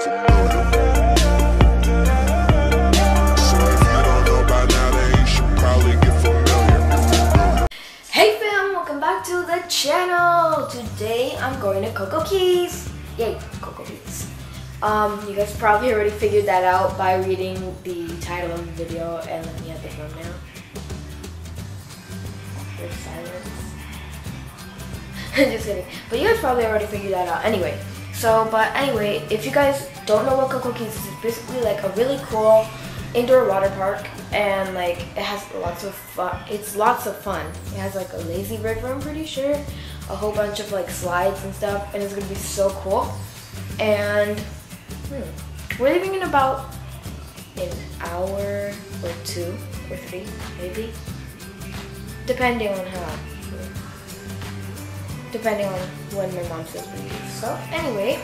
Hey fam, welcome back to the channel. Today I'm going to Coco Keys. Yay, Coco Keys. Um, you guys probably already figured that out by reading the title of the video and looking at the thumbnail. There's silence. Just kidding. But you guys probably already figured that out. Anyway, so, but anyway, if you guys don't know what Coco Keys is, it's basically like a really cool indoor water park and like it has lots of fun. It's lots of fun. It has like a lazy river, I'm pretty sure, a whole bunch of like slides and stuff, and it's gonna be so cool. And hmm, we're leaving in about an hour or two or three, maybe, depending on how. Depending on when my mom says we leave. So anyway,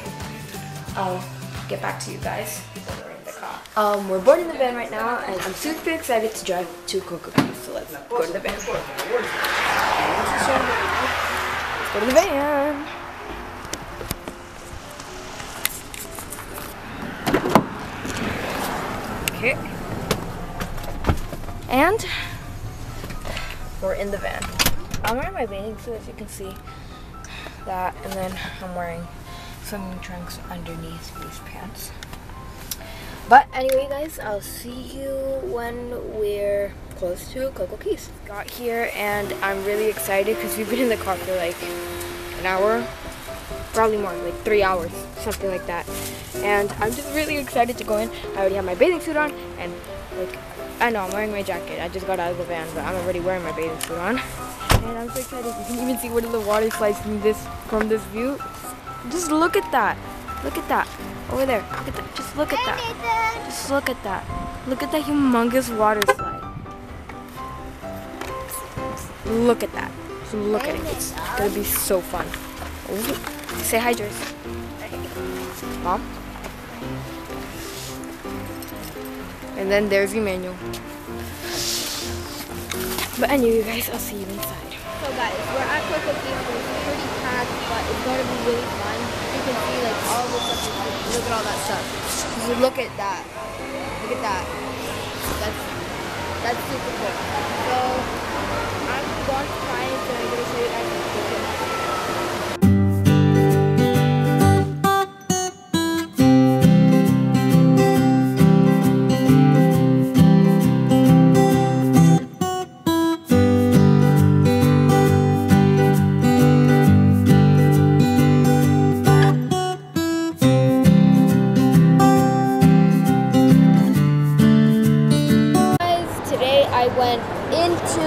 I'll get back to you guys when we're in the car. Um, we're boarding the van right now, and I'm super excited to drive to Coco Keys. So let's go to the van. Let's go to the van. Okay. And we're in the van. I'm wearing my bathing suit, as you can see that, and then I'm wearing swimming trunks underneath these pants. But anyway, guys, I'll see you when we're close to Coco Keys. Got here, and I'm really excited because we've been in the car for like an hour, probably more, like three hours, something like that. And I'm just really excited to go in. I already have my bathing suit on, and like, I know I'm wearing my jacket. I just got out of the van, but I'm already wearing my bathing suit on. And I'm so excited. You can even see of the water slides from this from this view. Just look at that. Look at that. Over there. Look at that. Just look at that. Just look at that. Look at that humongous water slide. Look at that. Just look at it. It's gonna be so fun. Ooh. Say hi, Joyce. Mom. And then there's Emmanuel. But anyway, guys, I'll see you inside. So guys, we're at Coco Keys. It's pretty packed, but it's going to be really fun. You can see like all the stuff. Look at all that stuff. Look at that. Look at that. That's that's super cool. I went into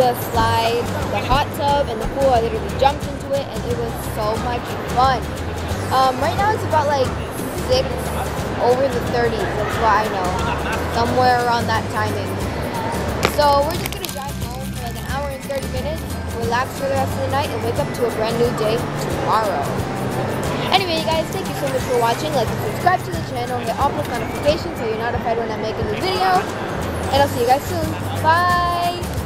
the slide, the hot tub, and the pool. I literally jumped into it, and it was so much fun. Um, right now it's about like six over the 30s. That's what I know, somewhere around that timing. So we're just gonna drive home for like an hour and 30 minutes, relax for the rest of the night, and wake up to a brand new day tomorrow. Anyway, you guys, thank you so much for watching. Like and subscribe to the channel, hit all post notifications so you're notified when I make a new video. And I'll see you guys soon. Bye!